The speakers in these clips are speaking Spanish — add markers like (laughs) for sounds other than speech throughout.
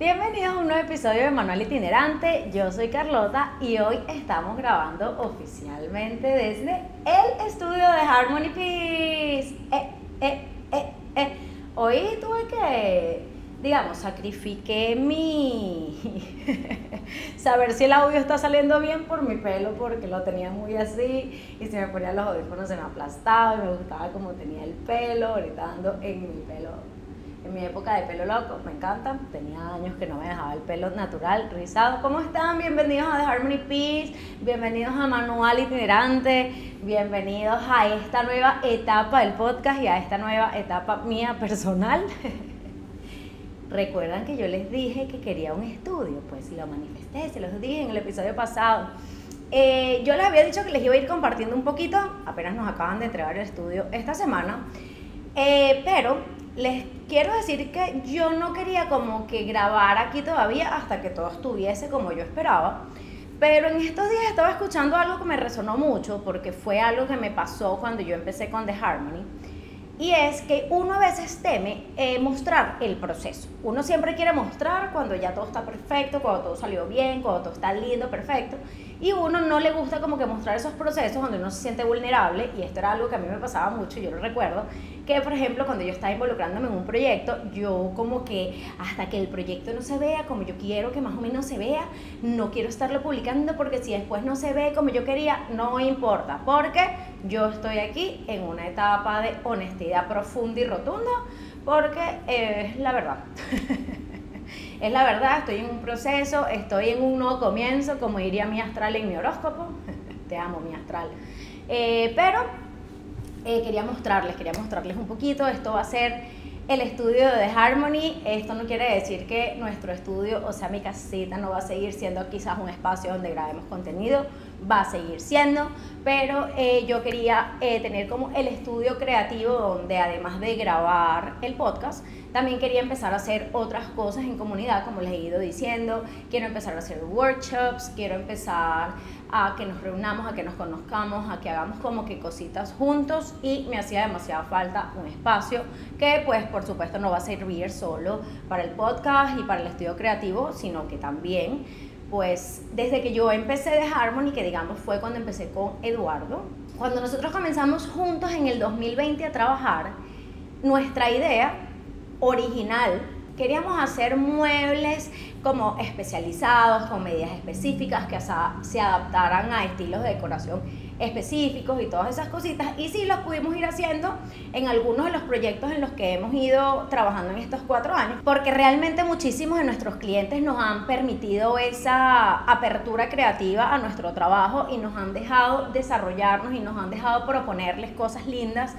Bienvenidos a un nuevo episodio de Manual Itinerante. Yo soy Carlota y hoy estamos grabando oficialmente desde el estudio de Harmony Peace. Eh, eh, eh, eh. Hoy tuve que, digamos, sacrifiqué mi. (laughs) saber si el audio está saliendo bien por mi pelo, porque lo tenía muy así y si me ponía los audífonos se me aplastaba y me gustaba como tenía el pelo. Ahorita ando en mi pelo en mi época de pelo loco, me encanta. Tenía años que no me dejaba el pelo natural, rizado. ¿Cómo están? Bienvenidos a The Harmony Peace, bienvenidos a Manual Itinerante, bienvenidos a esta nueva etapa del podcast y a esta nueva etapa mía personal. (laughs) Recuerdan que yo les dije que quería un estudio, pues lo manifesté, se los dije en el episodio pasado. Eh, yo les había dicho que les iba a ir compartiendo un poquito, apenas nos acaban de entregar el estudio esta semana, eh, pero les quiero decir que yo no quería como que grabar aquí todavía hasta que todo estuviese como yo esperaba. Pero en estos días estaba escuchando algo que me resonó mucho porque fue algo que me pasó cuando yo empecé con The Harmony. Y es que uno a veces teme eh, mostrar el proceso. Uno siempre quiere mostrar cuando ya todo está perfecto, cuando todo salió bien, cuando todo está lindo, perfecto. Y uno no le gusta como que mostrar esos procesos donde uno se siente vulnerable. Y esto era algo que a mí me pasaba mucho, yo lo recuerdo que, por ejemplo, cuando yo estaba involucrándome en un proyecto, yo como que hasta que el proyecto no se vea como yo quiero que más o menos se vea, no quiero estarlo publicando porque si después no se ve como yo quería, no importa, porque yo estoy aquí en una etapa de honestidad profunda y rotunda, porque es la verdad. (laughs) es la verdad, estoy en un proceso, estoy en un nuevo comienzo, como diría mi astral en mi horóscopo. (laughs) Te amo, mi astral. Eh, pero eh, quería mostrarles, quería mostrarles un poquito. Esto va a ser el estudio de Harmony. Esto no quiere decir que nuestro estudio, o sea, mi casita, no va a seguir siendo quizás un espacio donde grabemos contenido, va a seguir siendo, pero eh, yo quería eh, tener como el estudio creativo donde además de grabar el podcast, también quería empezar a hacer otras cosas en comunidad, como les he ido diciendo. Quiero empezar a hacer workshops, quiero empezar a que nos reunamos, a que nos conozcamos, a que hagamos como que cositas juntos y me hacía demasiada falta un espacio que pues por supuesto no va a servir solo para el podcast y para el estudio creativo, sino que también pues desde que yo empecé de Harmony, que digamos fue cuando empecé con Eduardo, cuando nosotros comenzamos juntos en el 2020 a trabajar, nuestra idea original queríamos hacer muebles como especializados, con medidas específicas que se adaptaran a estilos de decoración específicos y todas esas cositas. Y sí, los pudimos ir haciendo en algunos de los proyectos en los que hemos ido trabajando en estos cuatro años, porque realmente muchísimos de nuestros clientes nos han permitido esa apertura creativa a nuestro trabajo y nos han dejado desarrollarnos y nos han dejado proponerles cosas lindas.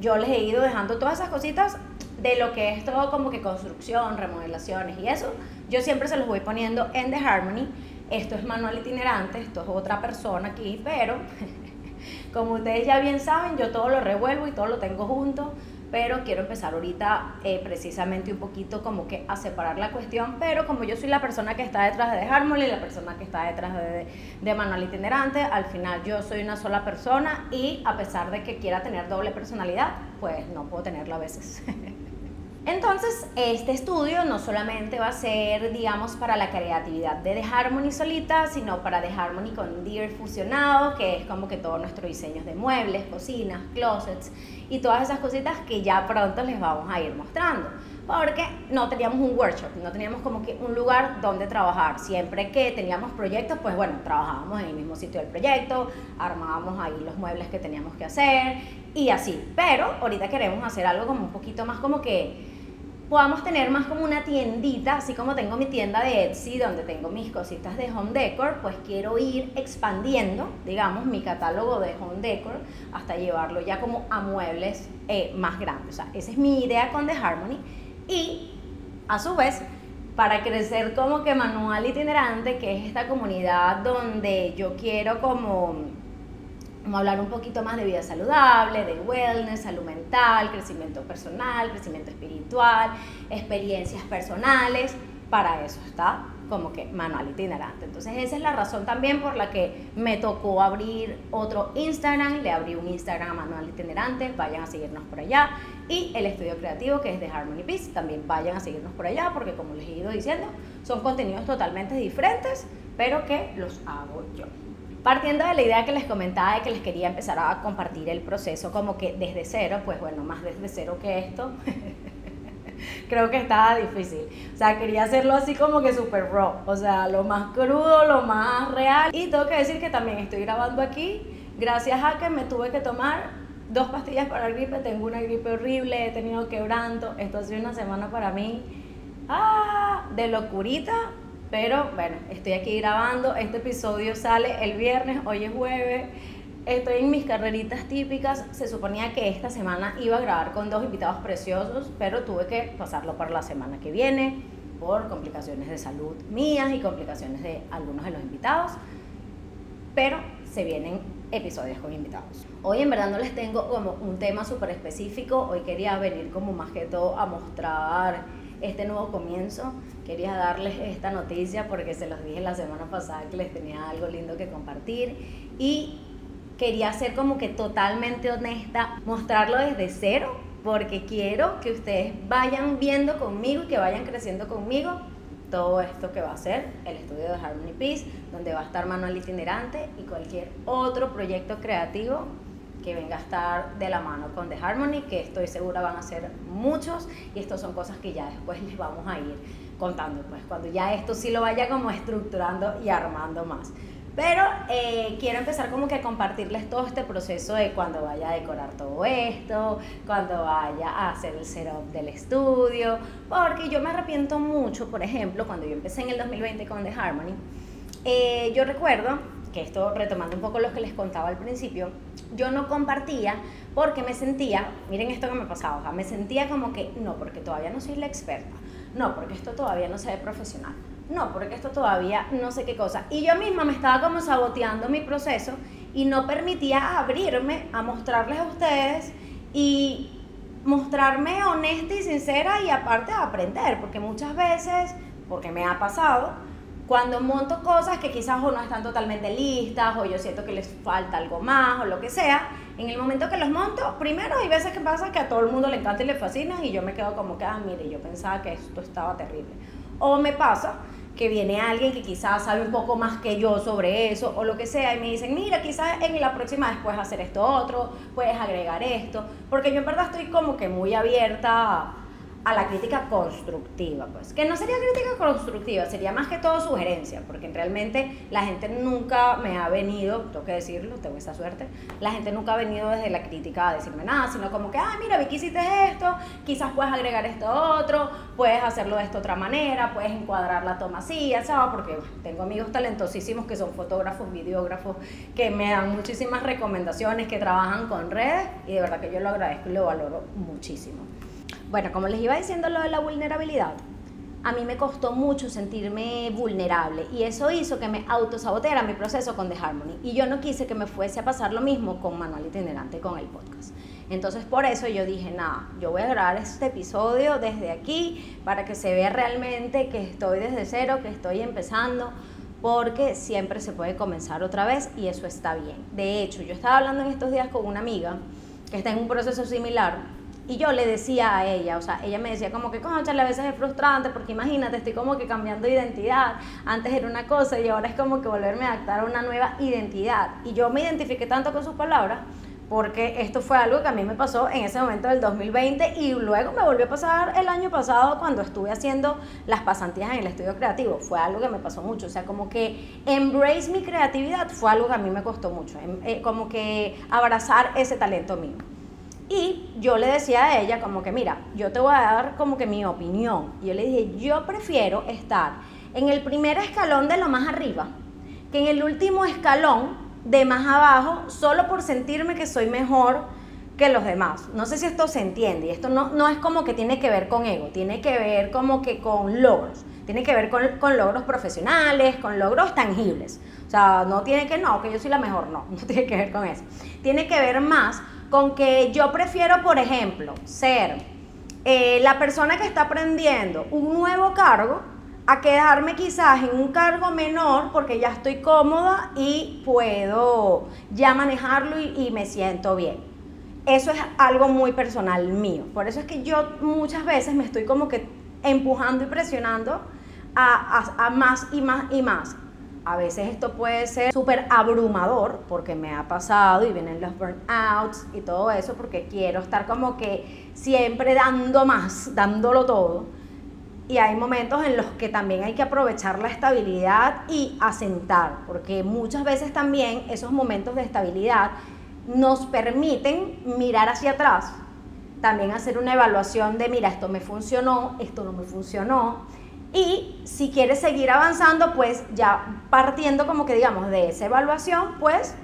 Yo les he ido dejando todas esas cositas de lo que es todo como que construcción, remodelaciones y eso, yo siempre se los voy poniendo en The Harmony. Esto es manual itinerante, esto es otra persona aquí, pero (laughs) como ustedes ya bien saben, yo todo lo revuelvo y todo lo tengo junto, pero quiero empezar ahorita eh, precisamente un poquito como que a separar la cuestión, pero como yo soy la persona que está detrás de The Harmony, la persona que está detrás de, de manual itinerante, al final yo soy una sola persona y a pesar de que quiera tener doble personalidad, pues no puedo tenerlo a veces. (laughs) Entonces, este estudio no solamente va a ser, digamos, para la creatividad de The Harmony solita, sino para The Harmony con Deer fusionado, que es como que todos nuestros diseños de muebles, cocinas, closets y todas esas cositas que ya pronto les vamos a ir mostrando. Porque no teníamos un workshop, no teníamos como que un lugar donde trabajar. Siempre que teníamos proyectos, pues bueno, trabajábamos en el mismo sitio del proyecto, armábamos ahí los muebles que teníamos que hacer y así. Pero ahorita queremos hacer algo como un poquito más como que podamos tener más como una tiendita, así como tengo mi tienda de Etsy donde tengo mis cositas de home decor, pues quiero ir expandiendo, digamos, mi catálogo de home decor hasta llevarlo ya como a muebles eh, más grandes. O sea, esa es mi idea con The Harmony y a su vez para crecer como que manual itinerante, que es esta comunidad donde yo quiero como Vamos a hablar un poquito más de vida saludable, de wellness, salud mental, crecimiento personal, crecimiento espiritual, experiencias personales. para eso está como que manual itinerante. Entonces esa es la razón también por la que me tocó abrir otro Instagram, le abrí un Instagram a manual itinerante, vayan a seguirnos por allá. Y el estudio creativo que es de Harmony Peace, también vayan a seguirnos por allá porque como les he ido diciendo, son contenidos totalmente diferentes, pero que los hago yo. Partiendo de la idea que les comentaba de que les quería empezar a compartir el proceso como que desde cero, pues bueno, más desde cero que esto. (laughs) creo que estaba difícil. O sea, quería hacerlo así como que super raw. O sea, lo más crudo, lo más real. Y tengo que decir que también estoy grabando aquí gracias a que me tuve que tomar dos pastillas para la gripe. Tengo una gripe horrible, he tenido quebranto. Esto ha sido una semana para mí ah, de locurita. Pero bueno, estoy aquí grabando. Este episodio sale el viernes, hoy es jueves estoy en mis carreritas típicas. Se suponía que esta semana iba a grabar con dos invitados preciosos, pero tuve que pasarlo para la semana que viene por complicaciones de salud mías y complicaciones de algunos de los invitados. Pero se vienen episodios con invitados. Hoy en verdad no les tengo como un tema súper específico. Hoy quería venir como más que todo a mostrar este nuevo comienzo. Quería darles esta noticia porque se los dije la semana pasada que les tenía algo lindo que compartir. Y quería ser como que totalmente honesta, mostrarlo desde cero, porque quiero que ustedes vayan viendo conmigo y que vayan creciendo conmigo todo esto que va a ser el estudio de Harmony Peace, donde va a estar Manuel Itinerante y cualquier otro proyecto creativo que venga a estar de la mano con The Harmony, que estoy segura van a ser muchos y estas son cosas que ya después les vamos a ir contando, pues cuando ya esto sí lo vaya como estructurando y armando más. Pero eh, quiero empezar como que a compartirles todo este proceso de cuando vaya a decorar todo esto, cuando vaya a hacer el setup del estudio, porque yo me arrepiento mucho, por ejemplo, cuando yo empecé en el 2020 con The Harmony, eh, yo recuerdo que esto retomando un poco lo que les contaba al principio, yo no compartía porque me sentía, miren esto que me pasaba, o sea, me sentía como que no, porque todavía no soy la experta, no, porque esto todavía no se ve profesional no, porque esto todavía no sé qué cosa. Y yo misma me estaba como saboteando mi proceso y no permitía abrirme a mostrarles a ustedes y mostrarme honesta y sincera y aparte de aprender, porque muchas veces, porque me ha pasado, cuando monto cosas que quizás o no están totalmente listas o yo siento que les falta algo más o lo que sea, en el momento que los monto, primero hay veces que pasa que a todo el mundo le encanta y le fascina y yo me quedo como que, ah, mire, yo pensaba que esto estaba terrible. O me pasa que viene alguien que quizás sabe un poco más que yo sobre eso o lo que sea y me dicen, mira, quizás en la próxima vez puedes hacer esto otro, puedes agregar esto, porque yo en verdad estoy como que muy abierta a la crítica constructiva, pues. Que no sería crítica constructiva, sería más que todo sugerencia, porque realmente la gente nunca me ha venido, tengo que decirlo, tengo esa suerte, la gente nunca ha venido desde la crítica a decirme nada, sino como que, ah, mira, Vicky hiciste esto, quizás puedes agregar esto otro, puedes hacerlo de esta otra manera, puedes encuadrar la toma así, ¿sabes? Porque tengo amigos talentosísimos que son fotógrafos, videógrafos, que me dan muchísimas recomendaciones, que trabajan con redes, y de verdad que yo lo agradezco y lo valoro muchísimo. Bueno, como les iba diciendo lo de la vulnerabilidad, a mí me costó mucho sentirme vulnerable y eso hizo que me autosaboteara mi proceso con The Harmony y yo no quise que me fuese a pasar lo mismo con Manual Itinerante, con el podcast. Entonces por eso yo dije, nada, yo voy a grabar este episodio desde aquí para que se vea realmente que estoy desde cero, que estoy empezando, porque siempre se puede comenzar otra vez y eso está bien. De hecho, yo estaba hablando en estos días con una amiga que está en un proceso similar y yo le decía a ella, o sea, ella me decía como que, concha, a veces es frustrante porque imagínate, estoy como que cambiando de identidad. Antes era una cosa y ahora es como que volverme a adaptar a una nueva identidad. Y yo me identifiqué tanto con sus palabras porque esto fue algo que a mí me pasó en ese momento del 2020 y luego me volvió a pasar el año pasado cuando estuve haciendo las pasantías en el estudio creativo. Fue algo que me pasó mucho, o sea, como que embrace mi creatividad fue algo que a mí me costó mucho, em, eh, como que abrazar ese talento mío. Y yo le decía a ella como que, mira, yo te voy a dar como que mi opinión. Yo le dije, yo prefiero estar en el primer escalón de lo más arriba que en el último escalón de más abajo, solo por sentirme que soy mejor que los demás. No sé si esto se entiende. Y esto no, no es como que tiene que ver con ego, tiene que ver como que con logros. Tiene que ver con, con logros profesionales, con logros tangibles. O sea, no tiene que, no, que yo soy la mejor, no, (laughs) no tiene que ver con eso. Tiene que ver más con que yo prefiero, por ejemplo, ser eh, la persona que está aprendiendo un nuevo cargo a quedarme quizás en un cargo menor porque ya estoy cómoda y puedo ya manejarlo y, me siento bien. Eso es algo muy personal mío. Por eso es que yo muchas veces me estoy como que empujando y presionando a, a más y más y más. A veces esto puede ser súper abrumador porque me ha pasado y vienen los burnouts y todo eso porque quiero estar como que siempre dando más, dándolo todo. Y hay momentos en los que también hay que aprovechar la estabilidad y asentar, porque muchas veces también esos momentos de estabilidad nos permiten mirar hacia atrás, también hacer una evaluación de, mira, esto me funcionó, esto no me funcionó, y si quieres seguir avanzando, pues ya partiendo como que digamos de esa evaluación, pues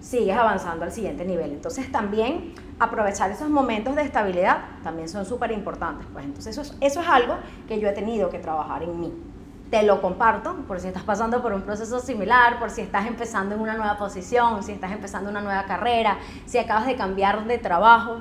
sigues avanzando al siguiente nivel. Entonces también aprovechar esos momentos de estabilidad también son súper importantes. Pues entonces eso es, eso es algo que yo he tenido que trabajar en mí. Te lo comparto por si estás pasando por un proceso similar, por si estás empezando en una nueva posición, si estás empezando una nueva carrera, si acabas de cambiar de trabajo.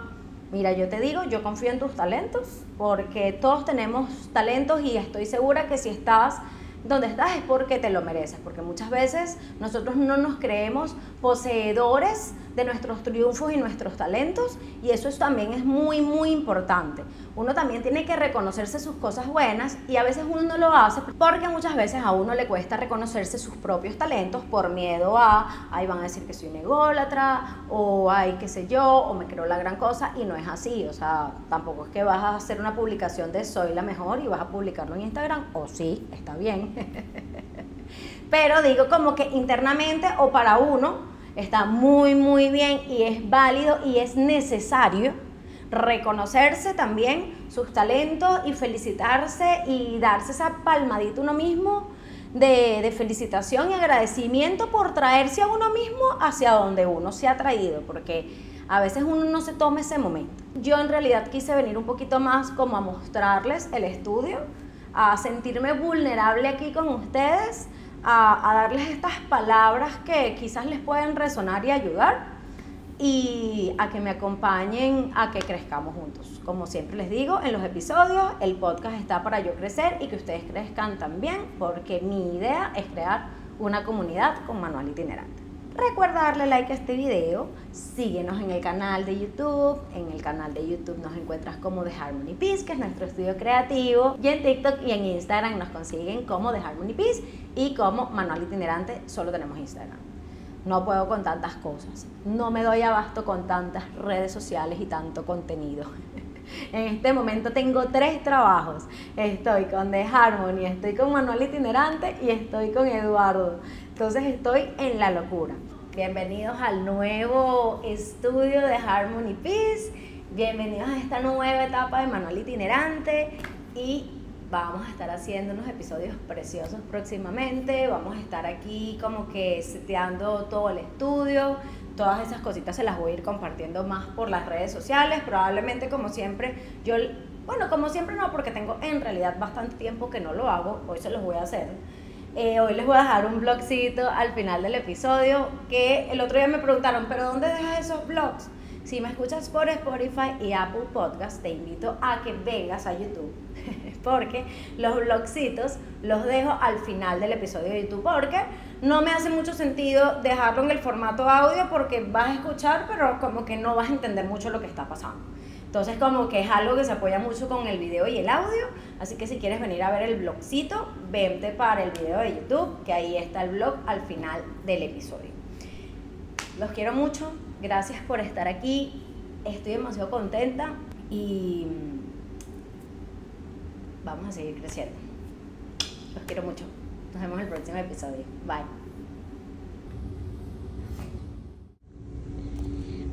Mira, yo te digo, yo confío en tus talentos, porque todos tenemos talentos y estoy segura que si estás donde estás es porque te lo mereces, porque muchas veces nosotros no nos creemos poseedores de nuestros triunfos y nuestros talentos y eso también es muy muy importante. Uno también tiene que reconocerse sus cosas buenas y a veces uno no lo hace porque muchas veces a uno le cuesta reconocerse sus propios talentos por miedo a, ahí van a decir que soy un ególatra o ay qué sé yo o me creo la gran cosa y no es así, o sea, tampoco es que vas a hacer una publicación de soy la mejor y vas a publicarlo en Instagram o sí, está bien. (laughs) Pero digo como que internamente o para uno está muy, muy bien y es válido y es necesario reconocerse también sus talentos y felicitarse y darse esa palmadita uno mismo de, de, felicitación y agradecimiento por traerse a uno mismo hacia donde uno se ha traído, porque a veces uno no se toma ese momento. Yo en realidad quise venir un poquito más como a mostrarles el estudio, a sentirme vulnerable aquí con ustedes, a, darles estas palabras que quizás les pueden resonar y ayudar y a que me acompañen a que crezcamos juntos. Como siempre les digo en los episodios, el podcast está para yo crecer y que ustedes crezcan también, porque mi idea es crear una comunidad con manual itinerante. Recuerda darle like a este video, síguenos en el canal de YouTube, en el canal de YouTube nos encuentras como The Harmony Peace, que es nuestro estudio creativo, y en TikTok y en Instagram nos consiguen como The Harmony Peace y como Manual Itinerante, solo tenemos Instagram. No puedo con tantas cosas, no me doy abasto con tantas redes sociales y tanto contenido. (laughs) En este momento tengo tres trabajos. Estoy con The Harmony, estoy con Manual Itinerante y estoy con Eduardo. Entonces estoy en la locura. Bienvenidos al nuevo estudio de Harmony Peace. Bienvenidos a esta nueva etapa de Manual Itinerante. Y vamos a estar haciendo unos episodios preciosos próximamente. Vamos a estar aquí como que seteando todo el estudio. Todas esas cositas se las voy a ir compartiendo más por las redes sociales. Probablemente como siempre yo... Bueno, como siempre no, porque tengo en realidad bastante tiempo que no lo hago. Hoy se los voy a hacer eh, hoy les voy a dejar un blogcito al final del episodio que el otro día me preguntaron, ¿pero dónde dejas esos blogs? Si me escuchas por Spotify y Apple Podcast, te invito a que vengas a YouTube, (laughs) porque los blogcitos los dejo al final del episodio de YouTube, porque no me hace mucho sentido dejarlo en el formato audio, porque vas a escuchar, pero como que no vas a entender mucho lo que está pasando. Entonces como que es algo que se apoya mucho con el video y el audio, así que si quieres venir a ver el blogcito, vente para el video de YouTube, que ahí está el blog al final del episodio. Los quiero mucho, gracias por estar aquí, estoy demasiado contenta y vamos a seguir creciendo. Los quiero mucho. Nos vemos en el próximo episodio. Bye.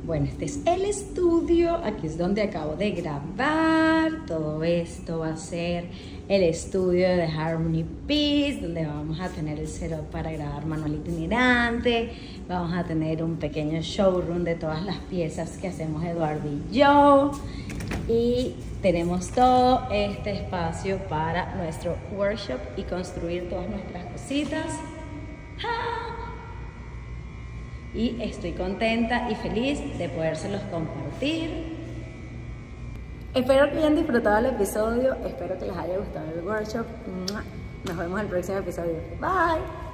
Bueno, este es el estudio, aquí es donde acabo de grabar, todo esto va a ser el estudio de Harmony Peace, donde vamos a tener el setup para grabar manual itinerante, vamos a tener un pequeño showroom de todas las piezas que hacemos Eduardo y yo, y tenemos todo este espacio para nuestro workshop y construir todas nuestras cositas y estoy contenta y feliz de podérselos compartir. Espero que hayan disfrutado el episodio, espero que les haya gustado el workshop. Nos vemos en el próximo episodio. Bye.